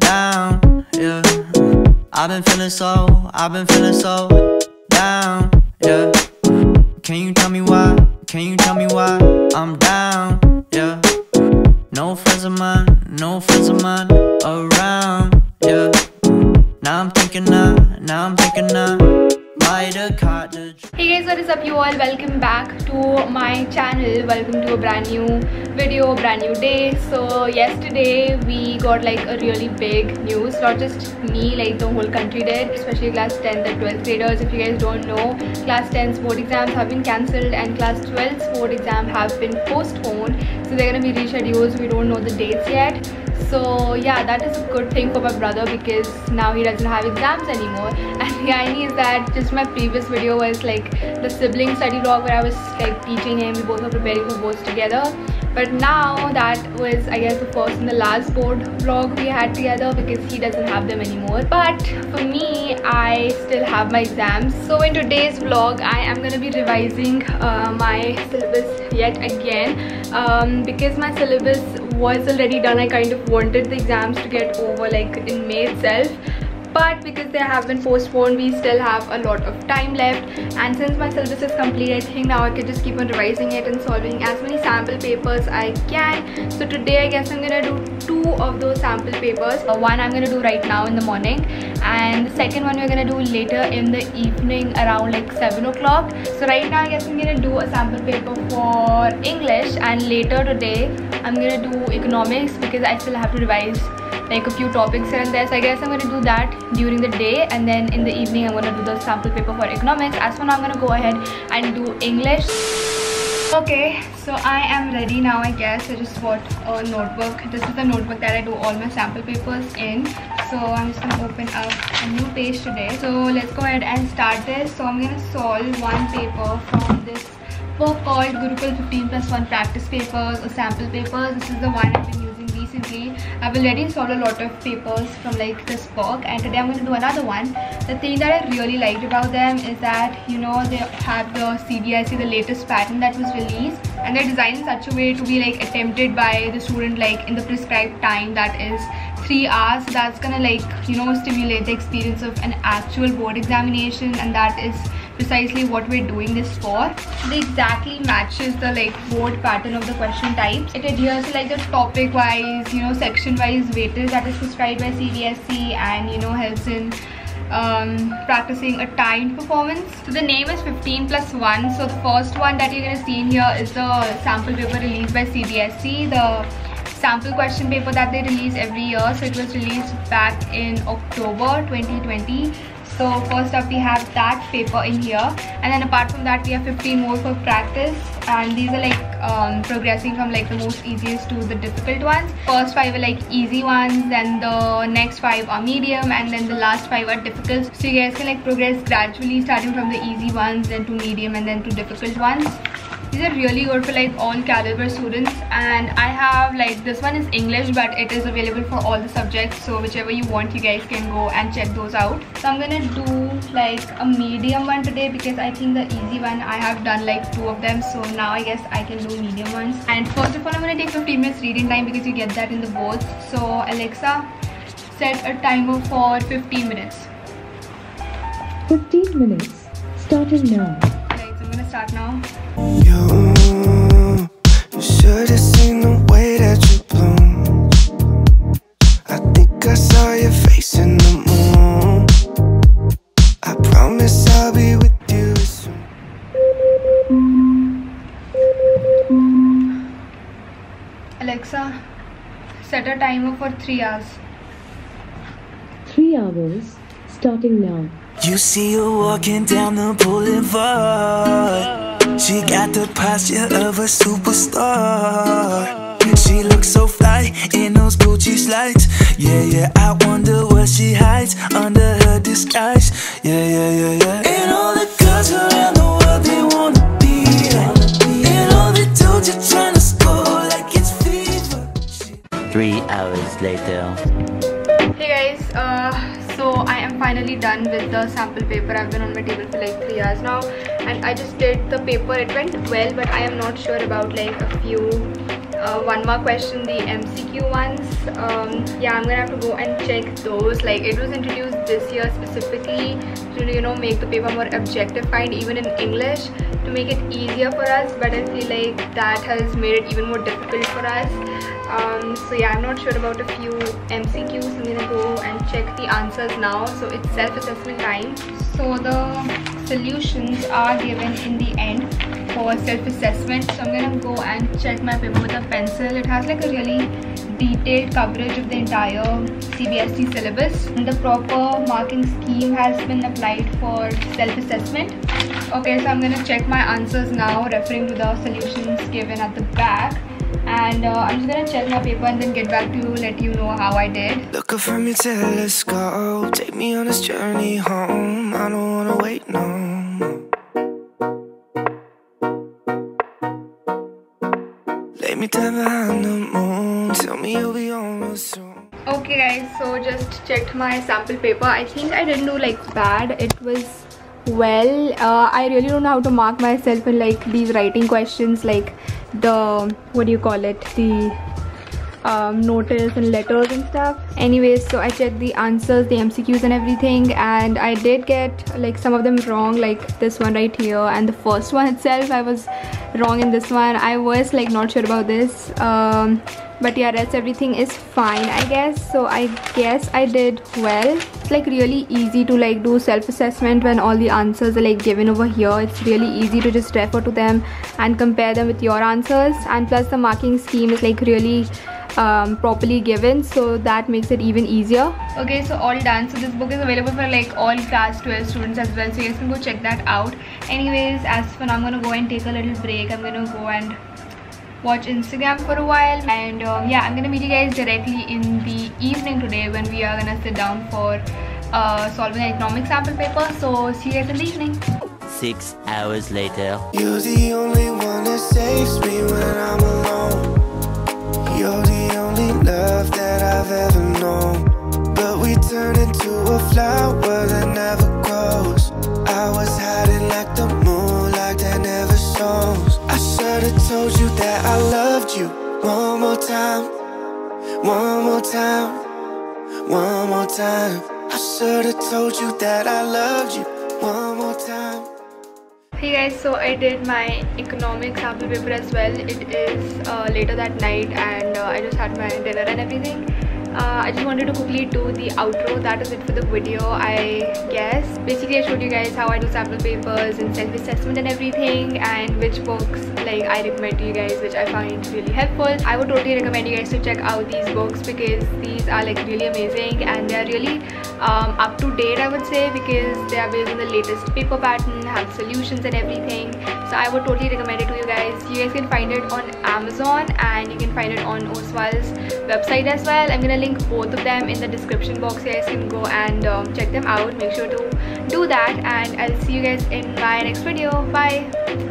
down, yeah. I've been feeling so, I've been feeling so down, yeah. Can you tell me why? Can you tell me why I'm down, yeah? No friends of mine, no friends of mine around, yeah. Now I'm thinking, now, now I'm thinking, now. Hey guys, what is up you all? Welcome back to my channel. Welcome to a brand new video, brand new day. So yesterday we got like a really big news. Not just me, like the whole country did, especially class 10 and 12th graders. If you guys don't know, class 10's board exams have been cancelled and class 12's board exam have been postponed. So they're gonna be rescheduled. We don't know the dates yet so yeah that is a good thing for my brother because now he doesn't have exams anymore. And the irony is that just my previous video was like the sibling study vlog where i was like teaching him. We both were preparing for boards together. But now that was i guess the first and the last board vlog we had together because he doesn't have them anymore. But for me i still have my exams. So in today's vlog i am to be revising uh, my syllabus yet again um, because my syllabus was already done. I kind of wanted the exams to get over like in may itself but because they have been postponed we still have a lot of time left. And since my syllabus is complete i think now i could just keep on revising it and solving as many sample papers i can. So today i guess i'm gonna do two of those sample papers. Uh, one i'm gonna do right now in the morning and the second one we're gonna do later in the evening around like 7 o'clock. So right now i guess i'm gonna do a sample paper for english and later today i'm gonna do economics because i still have to revise like a few topics here and there. So I guess I'm to do that during the day and then in the evening I'm to do the sample paper for economics. As for now I'm to go ahead and do English. Okay so I am ready now I guess. I just bought a notebook. This is the notebook that I do all my sample papers in. So I'm just gonna open up a new page today. So let's go ahead and start this. So I'm gonna solve one paper from this book called Gurukul 15 plus 1 practice papers or sample papers. This is the one I've been using recently I've already solved a lot of papers from like this book and today I'm going to do another one. The thing that I really liked about them is that you know they have the CBSE the latest pattern that was released and they're designed in such a way to be like attempted by the student like in the prescribed time that is three hours. So that's gonna like you know stimulate the experience of an actual board examination and that is precisely what we're doing this for. It exactly matches the like board pattern of the question types. It adheres to like the topic wise, you know, section wise weightage that is prescribed by CBSE and you know helps in um, practicing a timed performance. So the name is 15 plus 1. So the first one that you're gonna see in here is the sample paper released by CBSE. The sample question paper that they release every year. So it was released back in October 2020 so first up we have that paper in here. And then apart from that we have 15 more for practice. And these are like um, progressing from like the most easiest to the difficult ones. First five are like easy ones. Then the next five are medium. And then the last five are difficult. So you guys can like progress gradually starting from the easy ones then to medium and then to difficult ones these are really good for like all caliber students. And i have like this one is english but it is available for all the subjects. So whichever you want you guys can go and check those out. So i'm gonna do like a medium one today because i think the easy one i have done like two of them. So now i guess i can do medium ones. And first of all i'm gonna take 15 minutes reading time because you get that in the boards so alexa set a timer for 15 minutes. 15 minutes. Starting now. right so i'm gonna start now You, you should have seen the way that you bloom. I think I saw your face in the moon. I promise I'll be with you soon. alexa set a timer for 3 hours 3 hours. Starting now. You see her walking down the boulevard. She got the posture of a superstar. She looks so fly in those Gucci slides. Yeah, yeah, I wonder what she hides under her disguise. Yeah, yeah, yeah, yeah. And all the girls around the world, they wanna be. And all the dudes are trying to score like it's fever. Three hours later. Hey guys, uh, so I am finally done with the sample paper. I've been on my table for like 3 hours now and I just did the paper. It went well but I am not sure about like a few uh, one more question the mcq ones. Um, yeah i'm gonna have to go and check those. Like it was introduced this year specifically to you know make the paper more objectified even in english to make it easier for us but i feel like that has made it even more difficult for us. Um, so yeah i'm not sure about a few mcqs i'm gonna go and check the answers now. So it's self-assessment time. So the solutions are given in the end for self-assessment so i'm gonna go and check my paper with a pencil. It has like a really detailed coverage of the entire cbse syllabus. And the proper marking scheme has been applied for self-assessment okay so i'm gonna check my answers now referring to the solutions given at the back. And uh, I'm just gonna check my paper and then get back to you, let you know how I did. Look up from your telescope, take me on this journey home. I don't wanna wait no me down the moon, tell me you'll be on real soon. Okay guys, so just checked my sample paper. I think I didn't do like bad. It was well. Uh, I really don't know how to mark myself in like these writing questions like the what do you call it the um, notice and letters and stuff anyways so I checked the answers the MCQs and everything and I did get like some of them wrong like this one right here and the first one itself I was wrong in this one. I was like not sure about this. Um, but yeah rest everything is fine i guess. So i guess i did well. It's like really easy to like do self-assessment when all the answers are like given over here. It's really easy to just refer to them and compare them with your answers. And plus the marking scheme is like really um, properly given so that makes it even easier. Okay so all done. So this book is available for like all class 12 students as well. So you guys can go check that out. Anyways as for now i'm gonna go and take a little break. I'm gonna go and watch Instagram for a while. And um, yeah I'm gonna meet you guys directly in the evening today when we are gonna sit down for uh, solving an economic sample paper. So see you guys in the evening. Six hours later. You're the only one that saves me One more time, one more time, one more time. I should've told you that I loved you. One more time. hey guys so i did my economic sample paper as well it is uh, later that night and uh, i just had my dinner and everything uh, I just wanted to quickly do the outro that is it for the video I guess basically I showed you guys how I do sample papers and self-assessment and everything and which books like I recommend to you guys which I find really helpful. I would totally recommend you guys to check out these books because these are like really amazing and they are really um, up to date I would say because they are based on the latest paper pattern have solutions and everything. So I would totally recommend it to you guys. You guys can find it on Amazon and you can find it on Oswal's website as well. I'm gonna link both of them in the description box. You guys can go and um, check them out. Make sure to do that and I'll see you guys in my next video. Bye